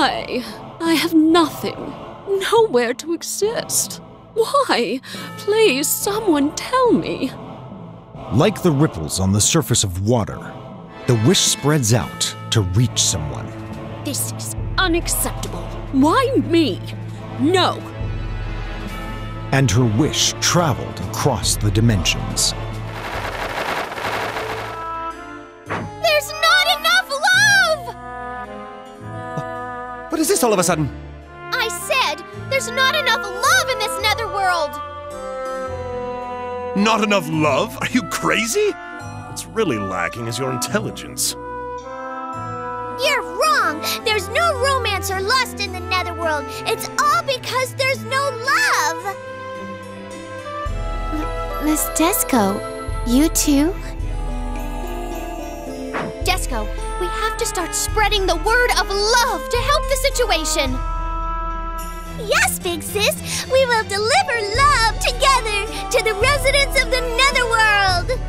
Why? I have nothing. Nowhere to exist. Why? Please, someone tell me. Like the ripples on the surface of water, the wish spreads out to reach someone. This is unacceptable. Why me? No. And her wish traveled across the dimensions. This all of a sudden? I said there's not enough love in this netherworld! Not enough love? Are you crazy? What's really lacking is your intelligence. You're wrong! There's no romance or lust in the netherworld. It's all because there's no love! Miss Desco, you too? Desco, we have to start spreading the word of love to help the situation. Yes, Big Sis, we will deliver love together to the residents of the netherworld.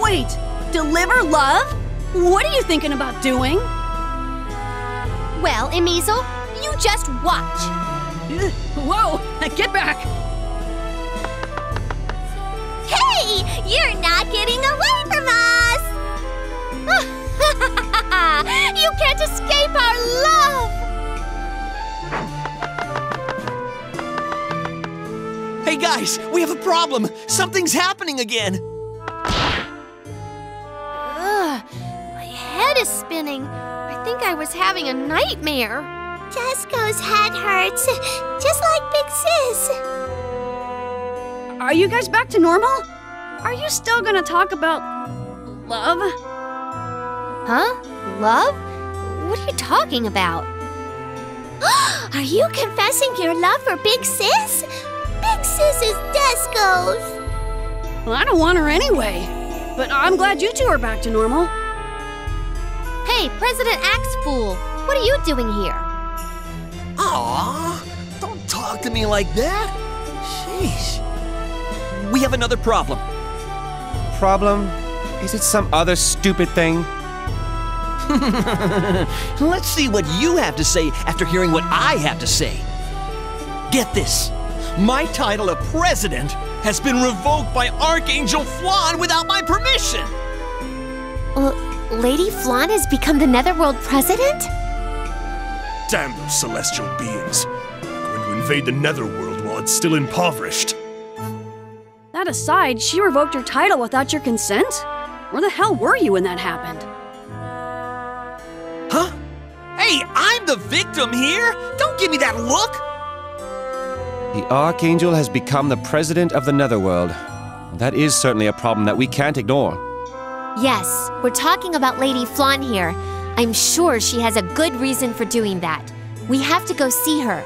Wait, deliver love? What are you thinking about doing? Well, Emizel, you just watch. Whoa, get back! Hey, you're not getting away from us! Ah. you can't escape our love! Hey guys, we have a problem. Something's happening again. Ugh, my head is spinning. I think I was having a nightmare. Desco's head hurts, just like Big Sis. Are you guys back to normal? Are you still gonna talk about love? Huh? Love? What are you talking about? are you confessing your love for Big Sis? Big Sis is Desco's. Well, I don't want her anyway. But I'm glad you two are back to normal. Hey, President Axe Fool, what are you doing here? Aw, don't talk to me like that. Sheesh. We have another problem. Problem? Is it some other stupid thing? Let's see what you have to say after hearing what I have to say. Get this. My title of president has been revoked by Archangel Flonne without my permission. Well, Lady Flonne has become the Netherworld president? Damn those celestial beings. Going to invade the netherworld while it's still impoverished. That aside, she revoked your title without your consent? Where the hell were you when that happened? The victim here. Don't give me that look. The Archangel has become the president of the Netherworld. That is certainly a problem that we can't ignore. Yes, we're talking about Lady Flonne here. I'm sure she has a good reason for doing that. We have to go see her.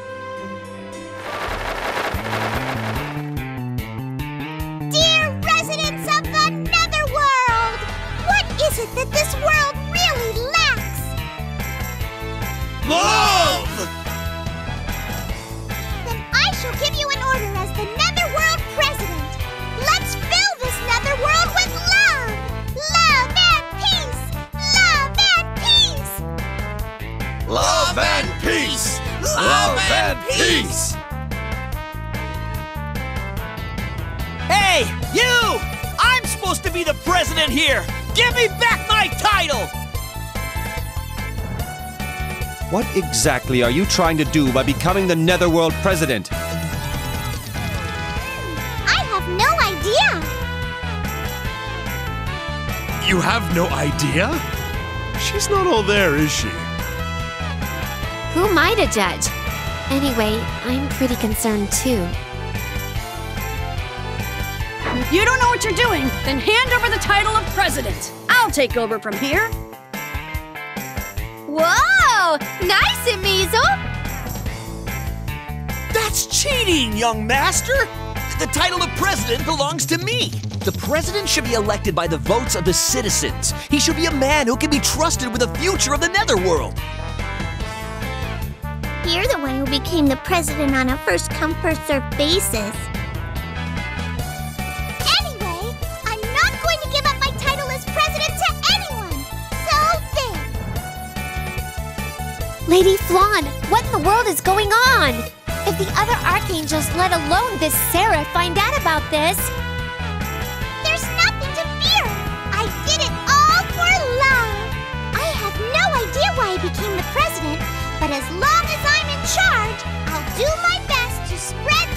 Love! Then I shall give you an order as the Netherworld President. Let's fill this Netherworld with love! Love and peace! Love and peace! Love and peace! Love and peace! Hey, you! I'm supposed to be the president here! Give me back my title! What exactly are you trying to do by becoming the Netherworld president? I have no idea! You have no idea? She's not all there, is she? Who am I to judge? Anyway, I'm pretty concerned too. If you don't know what you're doing, then hand over the title of president. I'll take over from here. Whoa! Oh, nice, Emizel! That's cheating, young master! The title of president belongs to me. The president should be elected by the votes of the citizens. He should be a man who can be trusted with the future of the netherworld. You're the one who became the president on a first come, first served basis. Lady Flonne, what in the world is going on? If the other archangels, let alone this Seraph, find out about this, There's nothing to fear. I did it all for love. I have no idea why I became the president, but as long as I'm in charge, I'll do my best to spread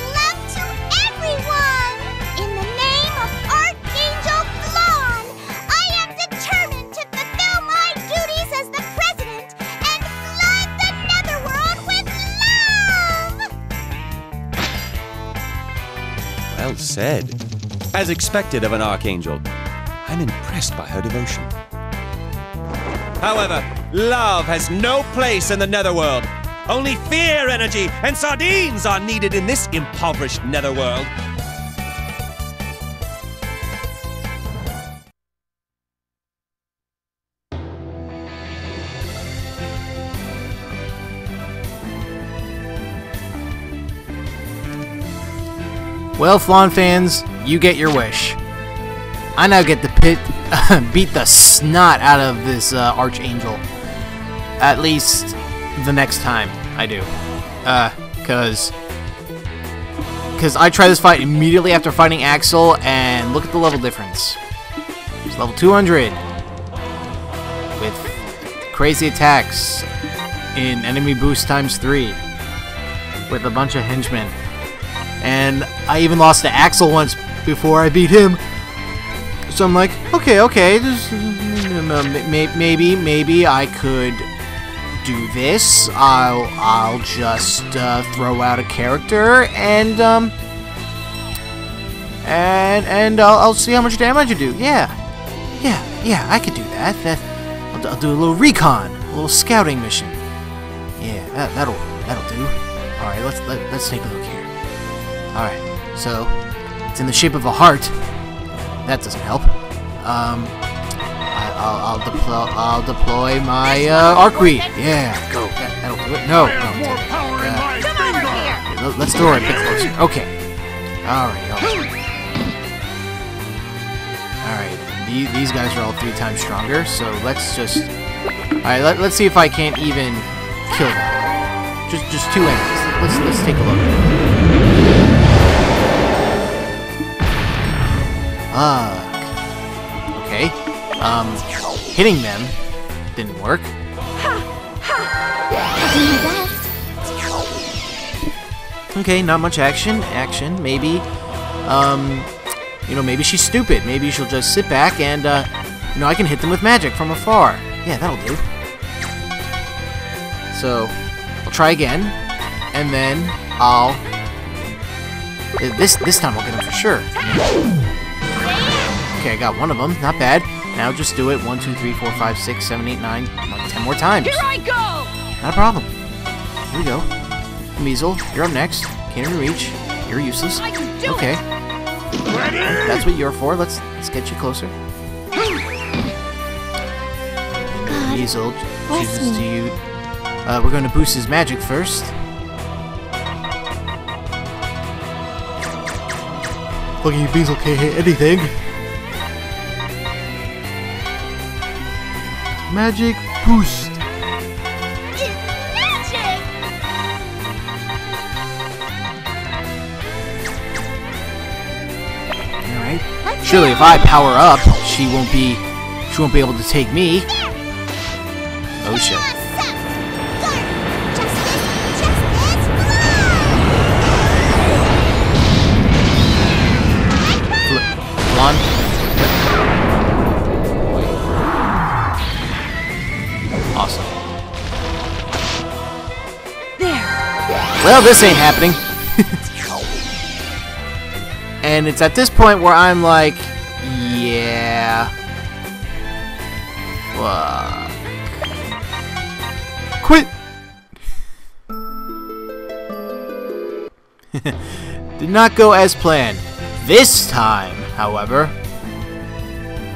said. As expected of an archangel, I'm impressed by her devotion. However, love has no place in the netherworld. Only fear energy and sardines are needed in this impoverished netherworld. Well, Flonne fans, you get your wish. I now get to pit, beat the snot out of this uh, Archangel. At least the next time I do. Uh, cause... Because I try this fight immediately after fighting Axel, and look at the level difference. It's level 200. With crazy attacks in enemy boost times 3. With a bunch of henchmen. And I even lost to Axel once before I beat him. So I'm like, okay, okay, this, maybe, maybe I could do this. I'll, I'll just uh, throw out a character and um, and and I'll, I'll see how much damage I do. Yeah, yeah, yeah, I could do that. That I'll, do- I'll do a little recon, a little scouting mission. Yeah, that, that'll that'll do. All right, let's let, let's take a look here. All right, so it's in the shape of a heart. That doesn't help. Um, I, I'll, I'll deploy I'll deploy my uh, arc reed. Yeah, go. That, that'll do it. No, no. Yeah. Let- Let's throw it a bit closer. Okay. All right. All right. All right. These, these guys are all three times stronger. So let's just. All right. Let, let's see if I can't even kill them. Just just two enemies. Let's let's take a look. Fuck. Okay. Um, hitting them didn't work. Okay, not much action. Action, maybe. Um, you know, maybe she's stupid. Maybe she'll just sit back and, uh, you know, I can hit them with magic from afar. Yeah, that'll do. So, I'll try again, and then I'll. This this time I'll get him for sure. Okay, I got one of them. Not bad. Now just do it. One, two, three, four, five, six, seven, eight, nine, like ten more times. Here I go! Not a problem. Here we go. Emizel, you're up next. Can't even reach. You're useless. I can do Okay. Ready? That's what you're for. Let's let's get you closer. Emizel chooses to you. Uh, we're going to boost his magic first. Lucky Beazle can't hit anything. Magic boost. It's magic! All right. Surely, if I power up, she won't be, she won't be able to take me. Oh shit! Well, this ain't happening. and it's at this point where I'm like, yeah. Fuck. Quit. Did not go as planned. This time, however.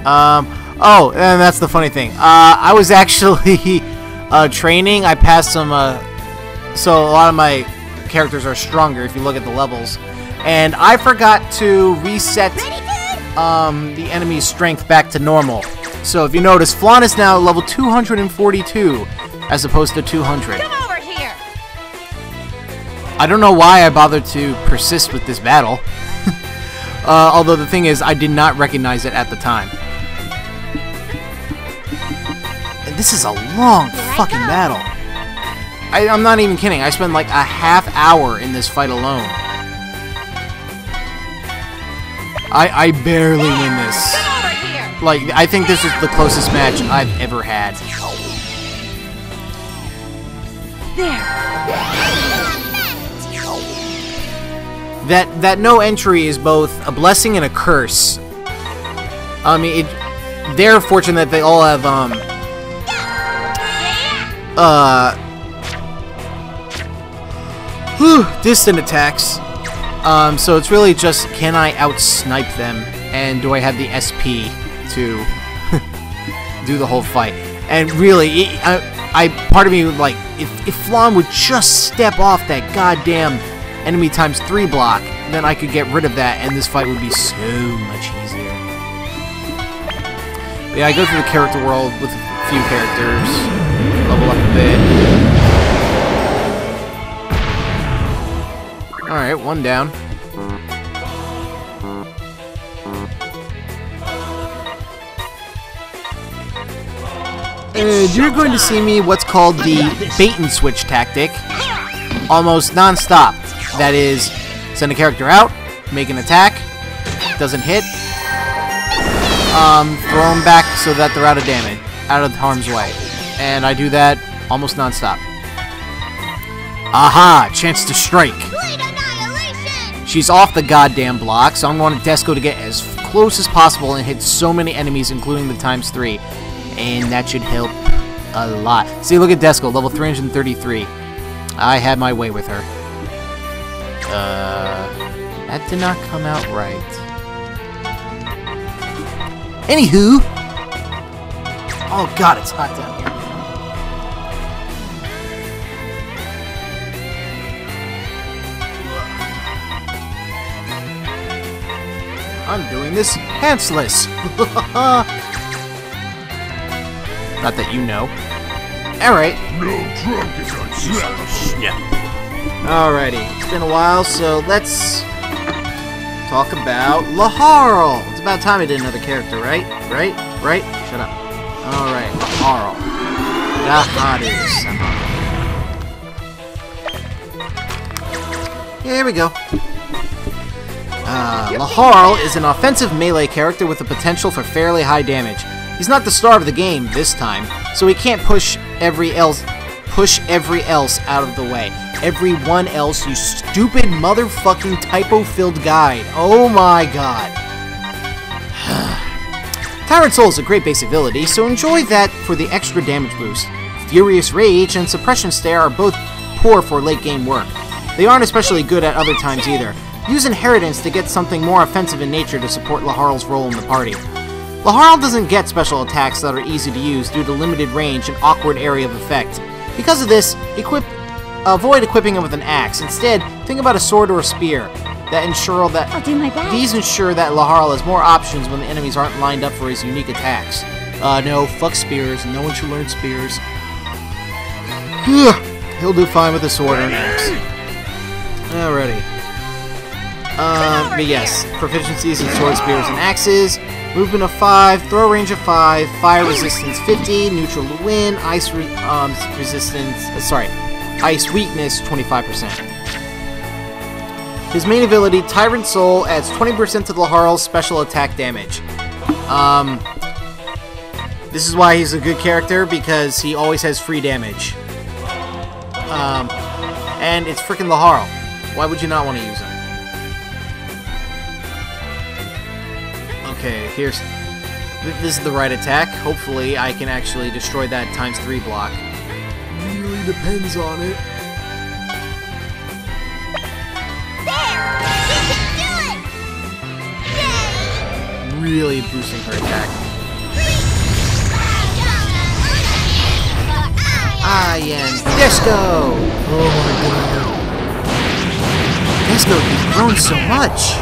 Um. Oh, and that's the funny thing. Uh, I was actually uh, training. I passed some uh, so a lot of my characters are stronger if you look at the levels. And I forgot to reset um, the enemy's strength back to normal. So if you notice, Flonne is now level 242. as opposed to 200. Come over here. I don't know why I bothered to persist with this battle. uh, although the thing is, I did not recognize it at the time. And this is a long fucking battle. I, I'm not even kidding. I spent like a half hour in this fight alone. I, I barely win this. Come over here. Like, I think this is the closest match I've ever had. There. That that no entry is both a blessing and a curse. I mean, it, they're fortunate that they all have um uh whew, distant attacks. Um, so it's really just can I outsnipe them, and do I have the SP to do the whole fight? And really, it, I, I part of me would like if if Flonne would just step off that goddamn enemy times three block, then I could get rid of that, and this fight would be so much easier. But yeah, I go through the character world with a few characters, level up a bit. Alright, one down. And you're going to see me what's called the bait and switch tactic, almost non-stop. That is, send a character out, make an attack, doesn't hit, um, throw them back so that they're out of damage, out of harm's way. And I do that almost non-stop. Aha! Chance to strike. She's off the goddamn block, so I'm going to Desco to get as close as possible and hit so many enemies, including the times three. And that should help a lot. See, look at Desco, level 333. I had my way with her. Uh, that did not come out right. Anywho. Oh god, it's hot down I'm doing this pantsless. Not that you know. Alright. No drunk is on Alrighty. It's been a while, so let's talk about Laharl. It's about time I did another character, right? Right? Right? Shut up. Alright, Laharl. Laharis. Here we go. Uh, Laharl is an offensive melee character with the potential for fairly high damage. He's not the star of the game this time, so he can't push every else push every else out of the way. Everyone else, you stupid motherfucking typo-filled guide. Oh my god. Tyrant Soul is a great base ability, so enjoy that for the extra damage boost. Furious Rage and Suppression Stare are both poor for late game work. They aren't especially good at other times either. Use Inheritance to get something more offensive in nature to support Laharl's role in the party. Laharl doesn't get special attacks that are easy to use due to limited range and awkward area of effect. Because of this, equip avoid equipping him with an axe. Instead, think about a sword or a spear that ensure that I'll do my best. these ensure that Laharl has more options when the enemies aren't lined up for his unique attacks. Uh, no, fuck spears. No one should learn spears. He'll do fine with a sword or an axe. Alrighty. Um, but yes, proficiencies in sword, spears, and axes. Movement of 5, throw range of 5, fire resistance 50, neutral to wind, ice re um, resistance, uh, sorry, ice weakness 25%. His main ability, Tyrant Soul, adds 20% to Laharl's special attack damage. Um, this is why he's a good character, because he always has free damage. Um, and it's freaking Laharl. Why would you not want to use him? Okay, here's... This is the right attack. Hopefully I can actually destroy that times 3 block. Really depends on it. There! You can do it! Yay! Really boosting her attack. I am Desco! Oh my god. Desco, you've grown so much!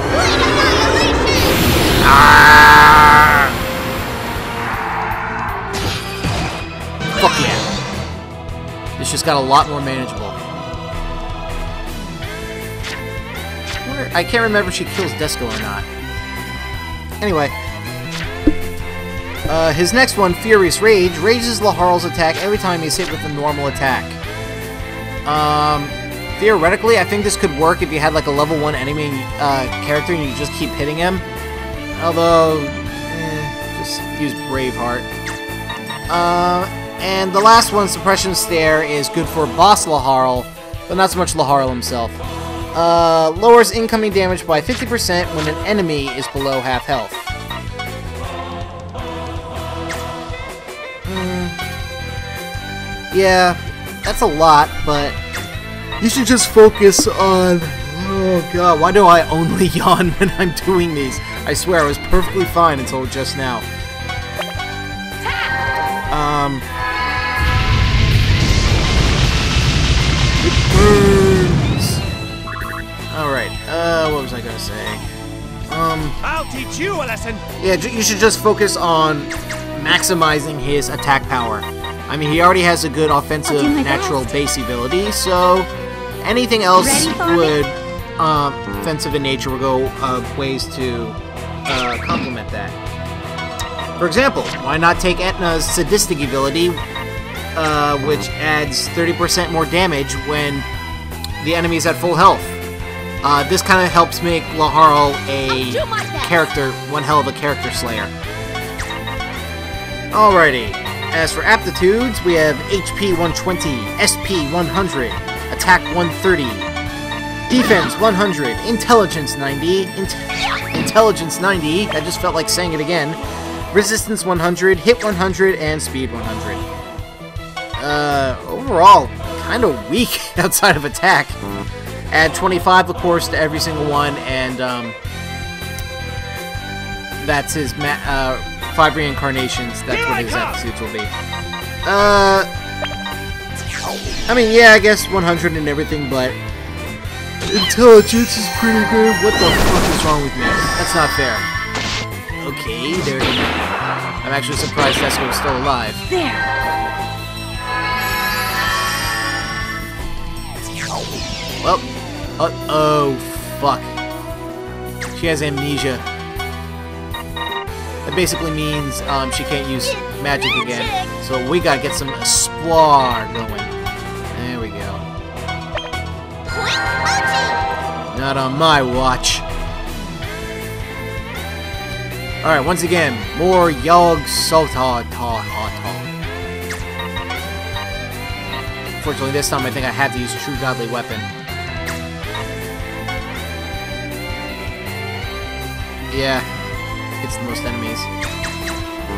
Fuck yeah. It's just got a lot more manageable. I can't remember if she kills Desco or not. Anyway. Uh, his next one, Furious Rage, raises Laharl's attack every time he's hit with a normal attack. Um, theoretically, I think this could work if you had like a level 1 enemy uh, character and you just keep hitting him. Although, eh, just use Braveheart. Uh, and the last one, Suppression Stare, is good for Boss Laharl, but not so much Laharl himself. Uh, lowers incoming damage by 50% when an enemy is below half health. Hmm. Yeah, that's a lot, but you should just focus on... Oh god, why do I only yawn when I'm doing these? I swear, I was perfectly fine until just now. Um... It burns! Alright, uh, what was I gonna say? Um... I'll teach you a lesson! Yeah, you should just focus on maximizing his attack power. I mean, he already has a good offensive natural base ability, so anything else would, um, offensive in nature would go uh, ways to uh, complement that. For example, why not take Etna's sadistic ability, uh, which adds 30% more damage when the enemy is at full health. Uh, this kind of helps make Laharl a character, one hell of a character slayer. Alrighty. As for aptitudes, we have HP 120, SP 100, Attack 130, Defense 100, Intelligence 90, int Intelligence 90, I just felt like saying it again, Resistance 100, Hit 100, and Speed 100. Uh, overall, kind of weak outside of attack. Add 25, of course, to every single one, and, um, that's his uh, five reincarnations. That's what his aptitudes will be. Uh, I mean, yeah, I guess 100 and everything, but intelligence is pretty good. What the fuck is wrong with me? That's not fair. Okay, there. I'm actually surprised Desco is still alive. There. Well, uh oh, fuck. She has amnesia. That basically means um, she can't use magic again. So we gotta get some Espoir going. Not on my watch. Alright, once again, more Yogg Sotha Ta Ta this time I think I had to use True Godly Weapon. Yeah, hits the most enemies.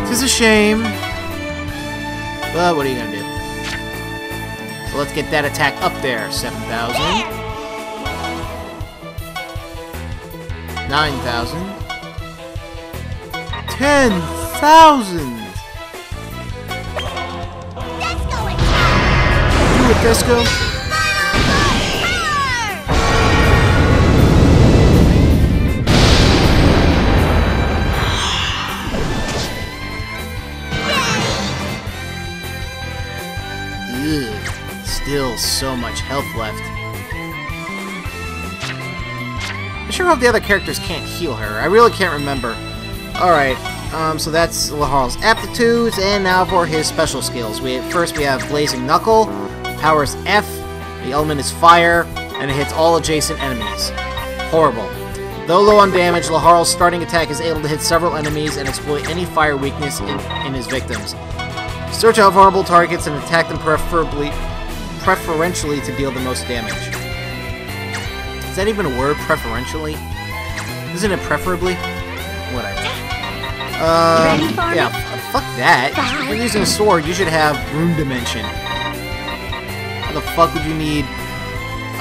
This is a shame. But what are you gonna do? So let's get that attack up there. 7,000. 9,000. 10,000! Do it, Desco! Ugh, still so much health left. Sure hope the other characters can't heal her. I really can't remember. Alright, um, so that's Laharl's aptitudes, and now for his special skills. We First we have Blazing Knuckle, power is F, the element is fire, and it hits all adjacent enemies. Horrible. Though low on damage, Laharl's starting attack is able to hit several enemies and exploit any fire weakness in, in his victims. Search out vulnerable targets and attack them preferably, preferentially to deal the most damage. Is that even a word, preferentially? Isn't it preferably? Whatever. Um, yeah, fuck that. If you're using a sword, you should have room Dimension. How the fuck would you need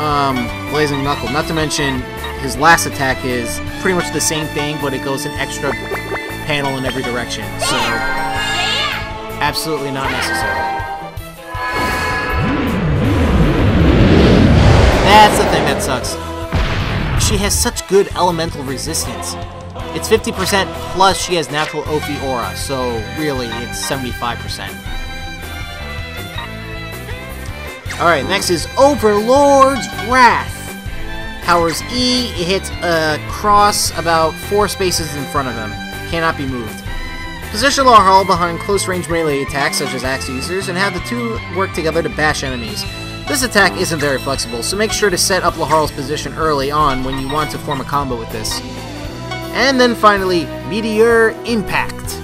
um, Blazing Knuckle? Not to mention, his last attack is pretty much the same thing, but it goes an extra panel in every direction. So, absolutely not necessary. That's the thing that sucks. She has such good elemental resistance. It's 50% plus she has natural Ophi aura, so really it's 75%. Alright, next is Overlord's Wrath. Powers E, it hits a cross about four spaces in front of him. Cannot be moved. Position Laharl behind close-range melee attacks such as axe users, and have the two work together to bash enemies. This attack isn't very flexible, so make sure to set up Laharl's position early on when you want to form a combo with this. And then finally, Meteor Impact.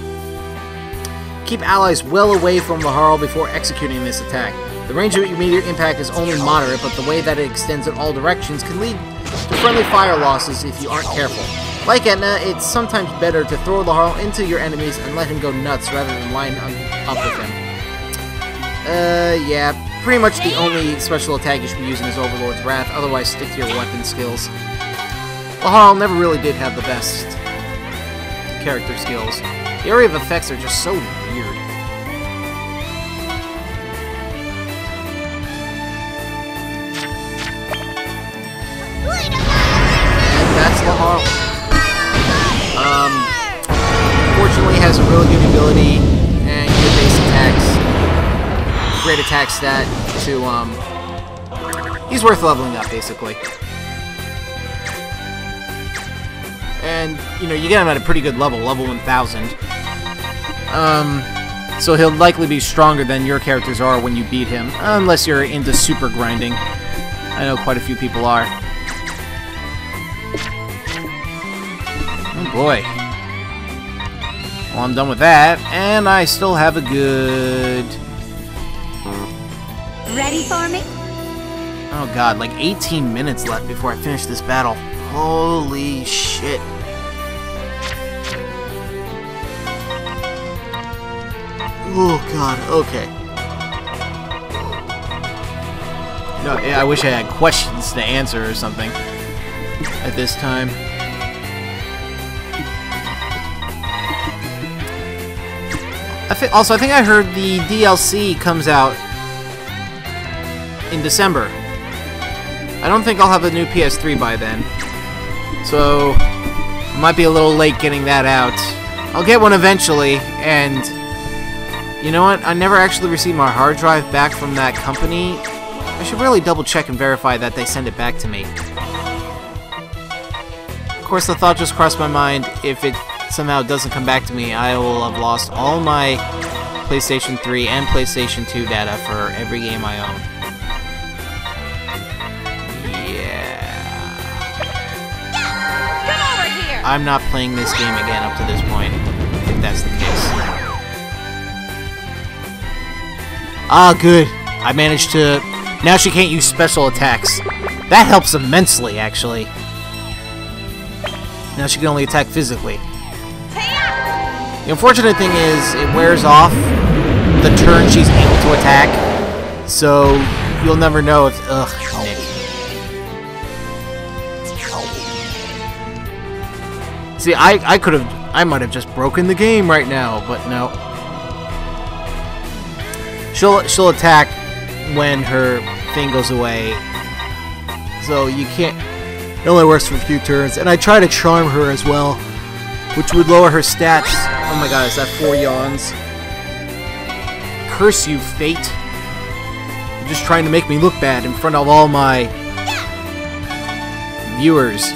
Keep allies well away from Laharl before executing this attack. The range of your Meteor Impact is only moderate, but the way that it extends in all directions can lead to friendly fire losses if you aren't careful. Like Etna, it's sometimes better to throw Laharl into your enemies and let him go nuts rather than line up with him. Uh, yeah, pretty much the only special attack you should be using is Overlord's Wrath, otherwise stick to your weapon skills. Laharl never really did have the best character skills. The area of effects are just so attack stat to, um, he's worth leveling up, basically. And, you know, you get him at a pretty good level, level 1000. Um, so he'll likely be stronger than your characters are when you beat him, unless you're into super grinding. I know quite a few people are. Oh boy. Well, I'm done with that, and I still have a good... Ready for me? Oh god, like 18 minutes left before I finish this battle. Holy shit. Oh god, okay. No, I wish I had questions to answer or something at this time. I also I think I heard the DLC comes out in December. I don't think I'll have a new PS3 by then. So I might be a little late getting that out. I'll get one eventually and you know what? I never actually received my hard drive back from that company. I should really double check and verify that they send it back to me. Of course, the thought just crossed my mind, if it somehow doesn't come back to me, I will have lost all my PlayStation 3 and PlayStation 2 data for every game I own. I'm not playing this game again up to this point, if that's the case. Ah, good. I managed to... Now she can't use special attacks. That helps immensely, actually. Now she can only attack physically. The unfortunate thing is, it wears off the turn she's able to attack, so you'll never know if... Ugh, See, I, I could have... I might have just broken the game right now, but no. She'll, she'll attack when her thing goes away. So you can't... It only works for a few turns. And I try to charm her as well, which would lower her stats. Oh my god, is that four yawns? Curse you, fate. You're just trying to make me look bad in front of all my viewers.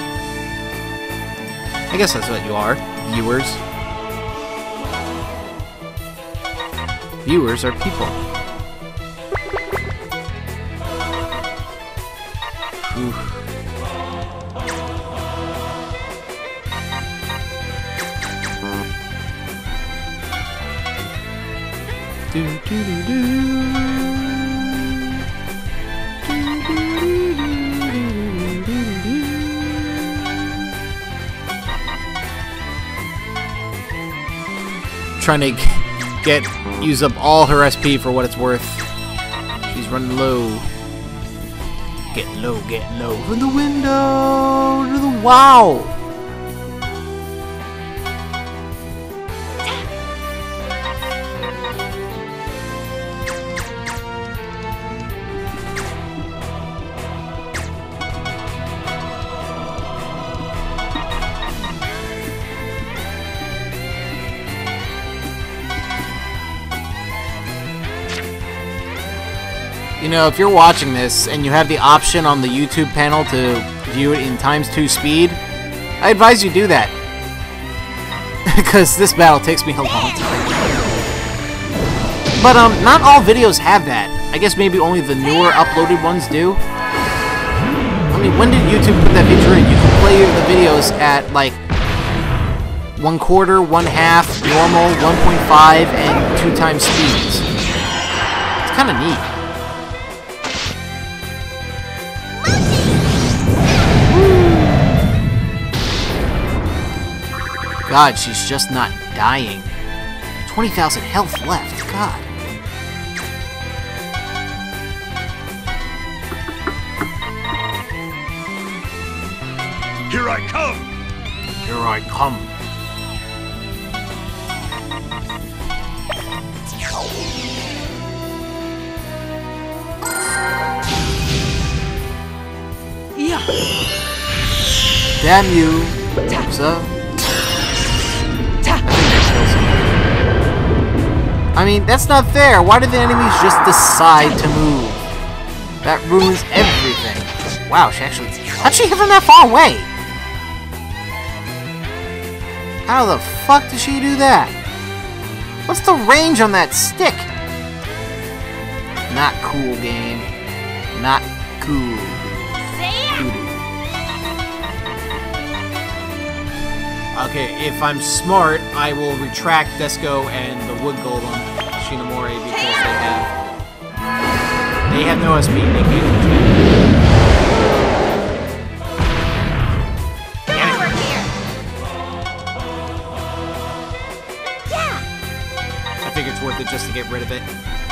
I guess that's what you are, viewers. Viewers are people. Trying to get use up all her SP for what it's worth. She's running low. Getting low, getting low. From the window to the wow. You know, if you're watching this and you have the option on the YouTube panel to view it in times 2 speed, I advise you do that. Because this battle takes me a long time. But, um, not all videos have that. I guess maybe only the newer uploaded ones do. I mean, when did YouTube put that feature in? You can play the videos at, like, one quarter, one half, normal, 1.5, and two times speeds. It's kind of neat. God, she's just not dying. 20,000 health left. God. Here I come! Here I come. Damn you, sir. I mean, that's not fair. Why do the enemies just decide to move? That ruins everything. Wow, she actually... How'd she hit from that far away? How the fuck did she do that? What's the range on that stick? Not cool, game. Not cool. Okay, if I'm smart, I will retract Desco and the Wood Golem Shinamori because they have they have no SP. They can't I think it's worth it just to get rid of it.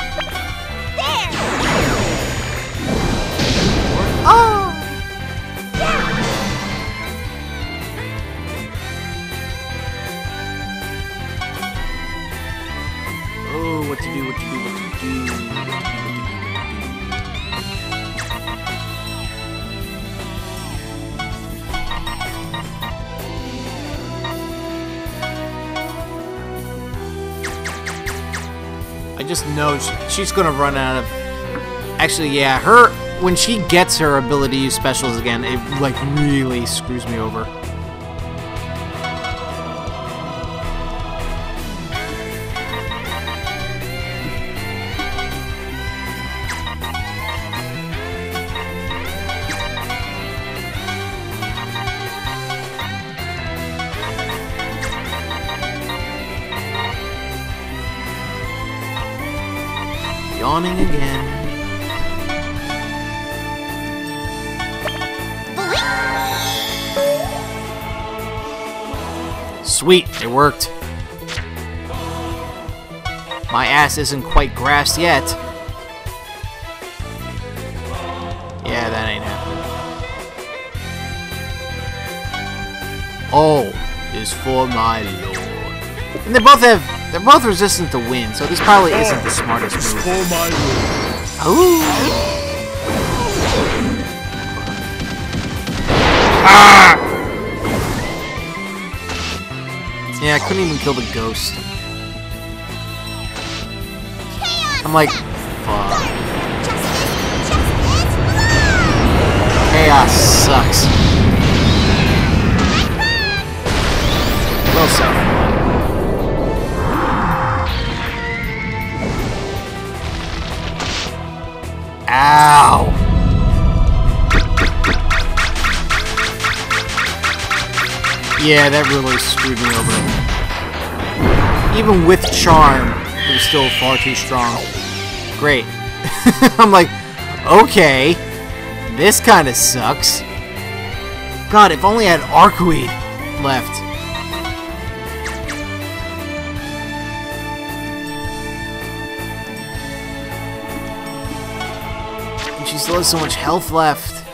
What to do, what to do, what to do. I just know sh- she's gonna run out of. Actually, yeah, her when she gets her ability to use specials again, it like really screws me over. Yawning again. Sweet, it worked. My ass isn't quite grassed yet. Yeah, that ain't happening. Oh, All is for my lord. And they both have they're both resistant to wind, so this probably isn't the smartest move. For my lord. Ooh. Ah! Yeah, I couldn't even kill the ghost. I'm like, fuck. Chaos sucks. Well said. Ow! Yeah, that really screwed me over. Even with charm, it was still far too strong. Great. I'm like, okay, this kind of sucks. God, if only I had Arcweed left. Still has so much health left.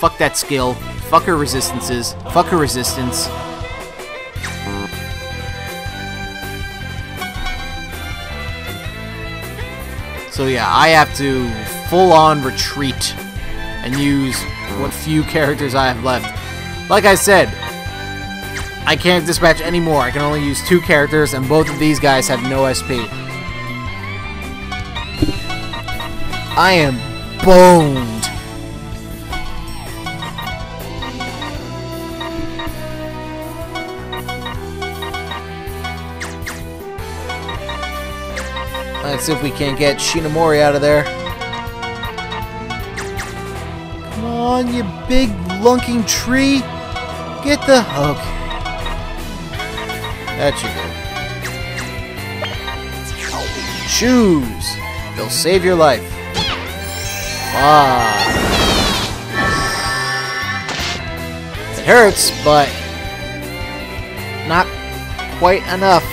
Fuck that skill. Fuck her resistances. Fuck her resistance. So yeah, I have to full-on retreat and use what few characters I have left. Like I said, I can't dispatch any more. I can only use two characters, and both of these guys have no SP. I am boned. Let's see if we can't get Shinamori out of there. Come on, you big lunking tree. Get the hook. That should do. Shoes. They'll save your life. Ah. It hurts, but not quite enough.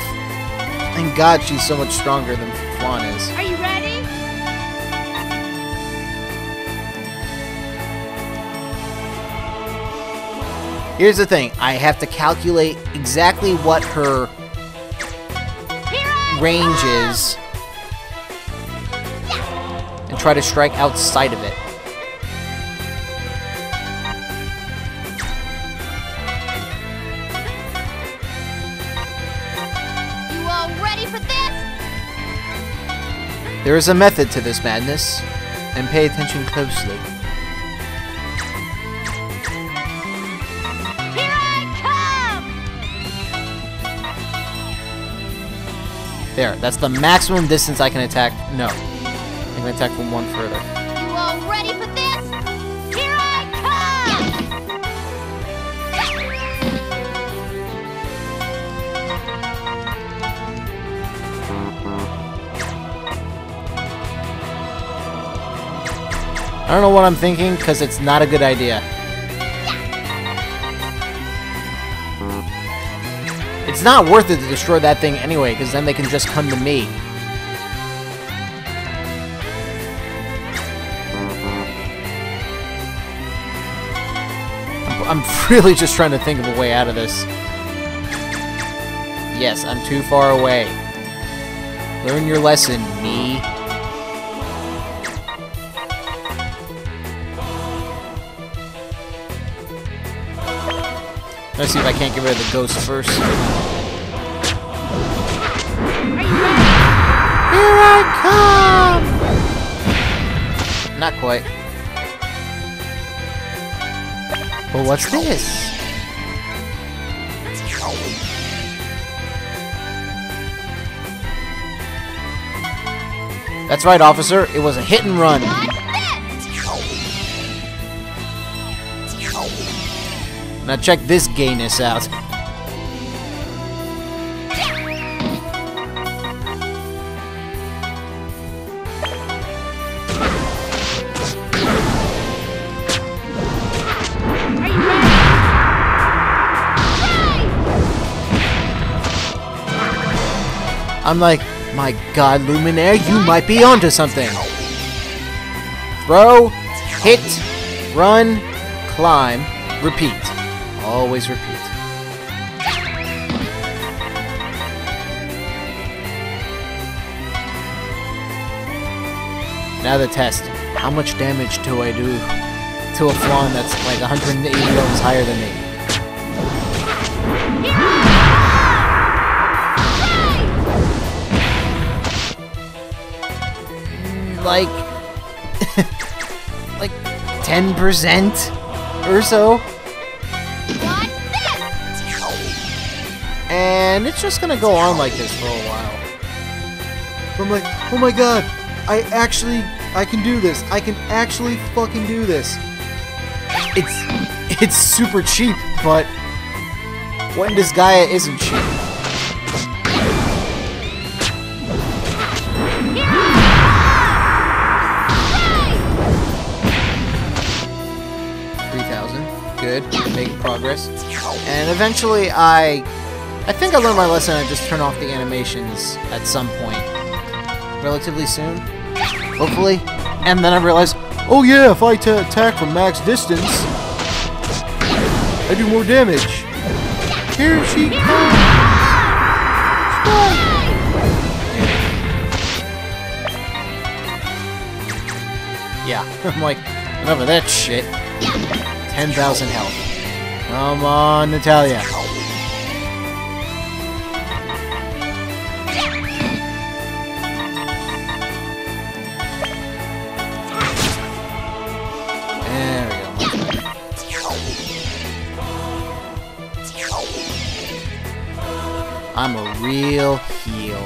Thank God she's so much stronger than Flonne is. Here's the thing. I have to calculate exactly what her range is and try to strike outside of it. You all ready for this? There is a method to this madness, and pay attention closely. There, that's the maximum distance I can attack. No. I can attack from one further. You all ready for this? Here I come! I don't know what I'm thinking, because it's not a good idea. It's not worth it to destroy that thing anyway, because then they can just come to me. I'm really just trying to think of a way out of this. Yes, I'm too far away. Learn your lesson, me. Let's see if I can't get rid of the ghost first. Here I come! Not quite. But what's this? That's right, officer. It was a hit and run. Now check this gayness out. I'm like, my god, Luminaire, you might be onto something. Throw, hit, run, climb, repeat. Always repeat. Now the test. How much damage do I do to a Flonne that's like 180 levels higher than me? Mm, Like... like 10% or so? And it's just gonna go on like this for a while. Oh I'm like, oh my god, I actually, I can do this. I can actually fucking do this. It's, it's super cheap, but when Disgaea isn't cheap. Three thousand, good, making progress, and eventually I I think I learned my lesson I just turn off the animations at some point. Relatively soon. Hopefully. And then I realized, oh yeah, if I attack from max distance, I do more damage. Here she comes! Yeah, I'm like, enough of that shit. 10,000 health. Come on, Natalia. I'm a real heel.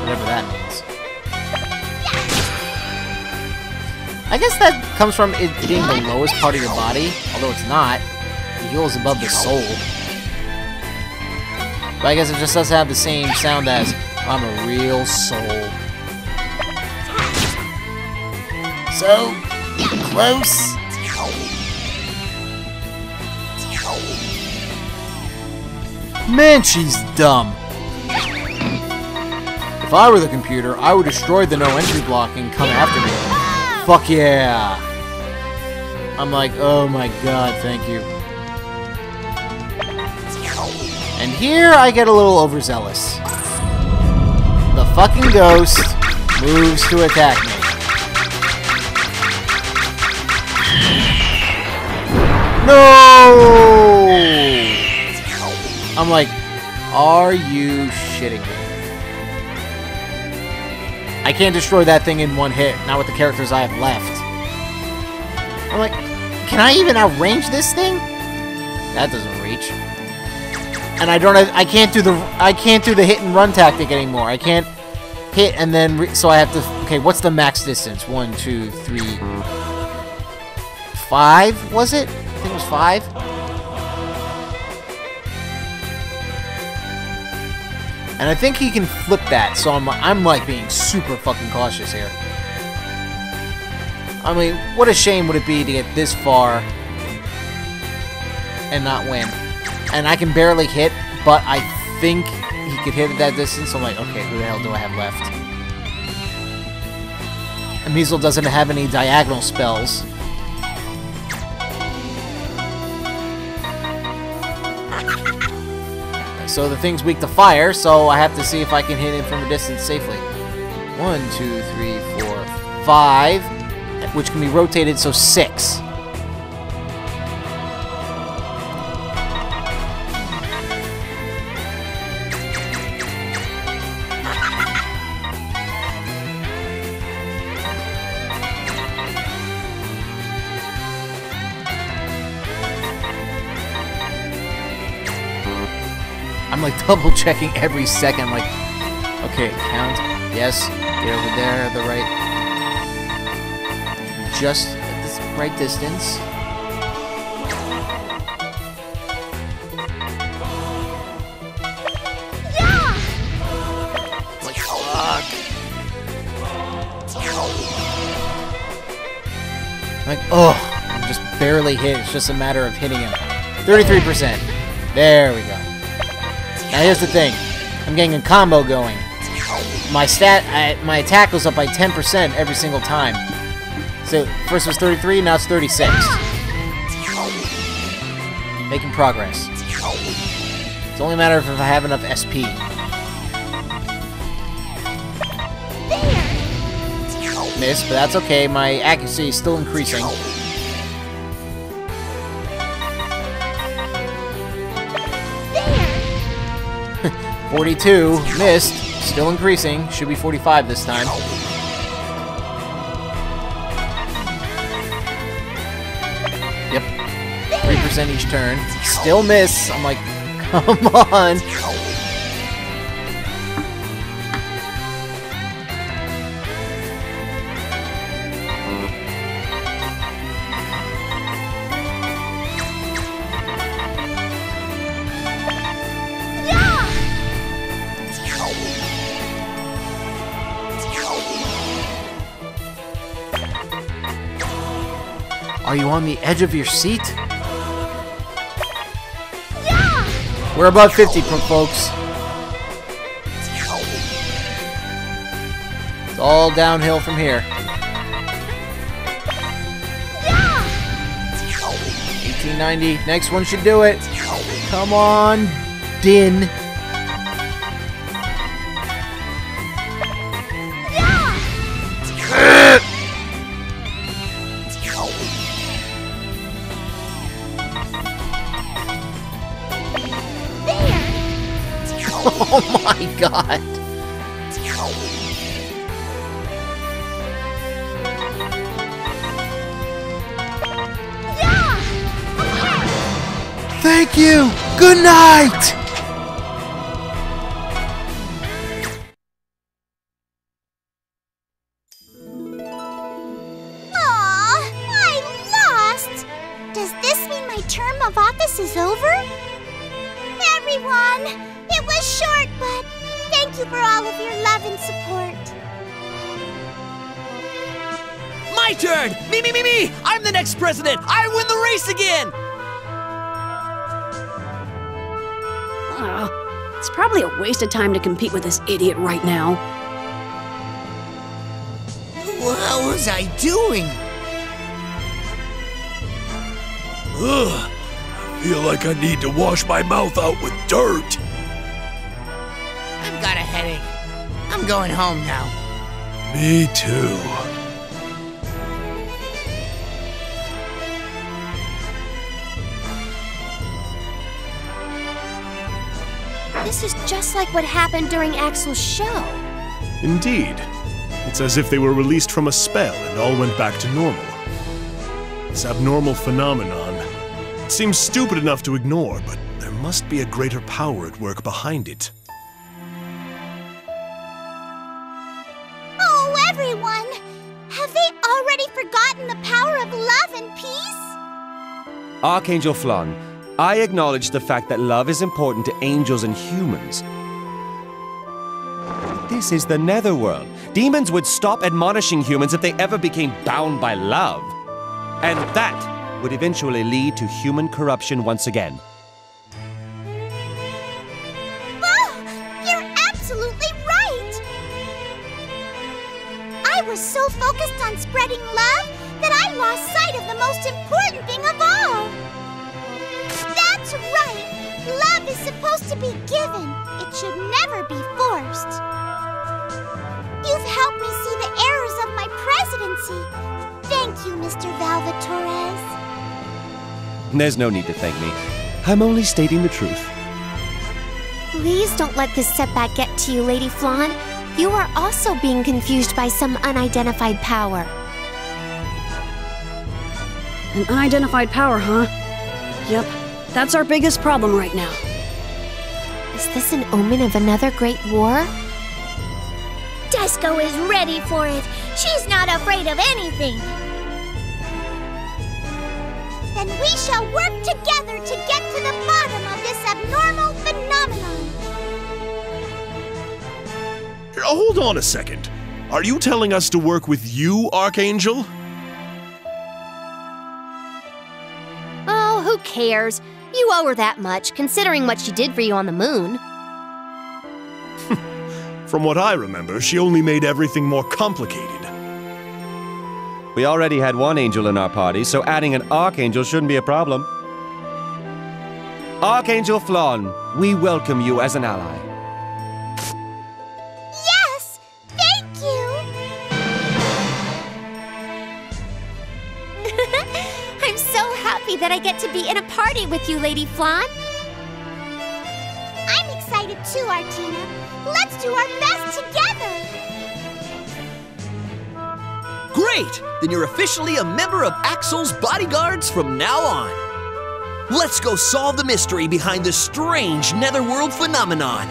Whatever that means. I guess that comes from it being the lowest part of your body, although it's not. The heel is above the soul. But I guess it just doesn't have the same sound as I'm a real soul. So close. Man, she's dumb. If I were the computer, I would destroy the no entry block and come after me. Fuck yeah. I'm like, oh my god, thank you. And here I get a little overzealous. The fucking ghost moves to attack me. No! I'm like, are you shitting me? I can't destroy that thing in one hit, not with the characters I have left. I'm like, can I even outrange this thing? That doesn't reach. And I don't I can't do the, I can't do the hit and run tactic anymore. I can't hit and then, so I have to, okay, what's the max distance? One, two, three, five, was it? I think it was five. And I think he can flip that, so I'm, I'm like being super fucking cautious here. I mean, what a shame would it be to get this far and not win. And I can barely hit, but I think he could hit at that distance, I'm like, okay, who the hell do I have left? And Emizel doesn't have any diagonal spells. So the thing's weak to fire, so I have to see if I can hit it from a distance safely. One, two, three, four, five, which can be rotated, so six. Double checking every second. like, okay, count. Yes, get over there at the right. Just at this right distance. Like, fuck. Like, oh, I'm just barely hit. It's just a matter of hitting him. 33%. There we go. Now here's the thing. I'm getting a combo going. My stat, I, my attack goes up by 10% every single time. So first was 33, now it's 36. Making progress. It's only a matter of if I have enough SP. Miss, but that's okay. My accuracy is still increasing. Forty-two missed, still increasing. Should be forty-five this time. Yep, three percent each turn. Still miss. I'm like, come on. You on the edge of your seat? Yeah! We're above 50, folks. It's all downhill from here. Yeah! 1890. Next one should do it. Come on, Din. God. Yeah! Thank you. Good night. Probably a waste of time to compete with this idiot right now. What was I doing? Ugh, I feel like I need to wash my mouth out with dirt. I've got a headache. I'm going home now. Me too. This is just like what happened during Axel's show. Indeed. It's as if they were released from a spell and all went back to normal. This abnormal phenomenon it seems stupid enough to ignore, but there must be a greater power at work behind it. Oh, everyone! Have they already forgotten the power of love and peace? Archangel Flonne, I acknowledge the fact that love is important to angels and humans. This is the netherworld. Demons would stop admonishing humans if they ever became bound by love. And that would eventually lead to human corruption once again. You're absolutely right! I was so focused on spreading love that I lost sight of the most important thing of all. That's right! Love is supposed to be given. It should never be forced. You've helped me see the errors of my presidency. Thank you, Mr. Valva Torres. There's no need to thank me. I'm only stating the truth. Please don't let this setback get to you, Lady Flonne. You are also being confused by some unidentified power. An unidentified power, huh? Yep, that's our biggest problem right now. Is this an omen of another great war? Desco is ready for it. She's not afraid of anything. Then we shall work together to get to the bottom of this abnormal phenomenon. Uh, hold on a second. Are you telling us to work with you, Archangel? Oh, who cares? You owe her that much, considering what she did for you on the moon. From what I remember, she only made everything more complicated. We already had one angel in our party, so adding an archangel shouldn't be a problem. Archangel Flonne, we welcome you as an ally. To be in a party with you, Lady Flonne. I'm excited too, Artina. Let's do our best together! Great! Then you're officially a member of Axel's bodyguards from now on. Let's go solve the mystery behind this strange netherworld phenomenon.